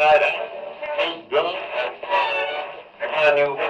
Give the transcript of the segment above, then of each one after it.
Schneider, Kate Dillon, Emmanuel.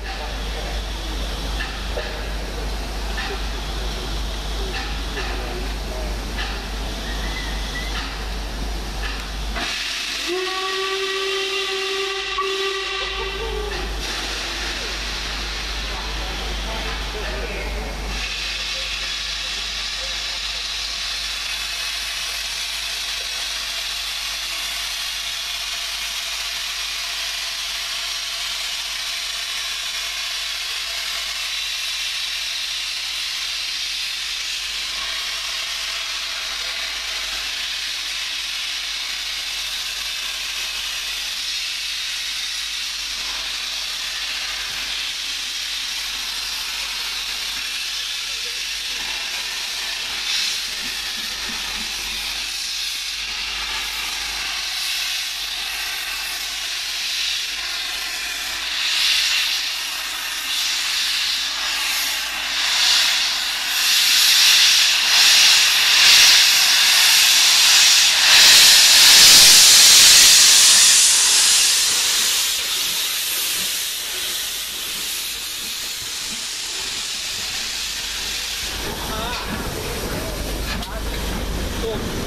cool.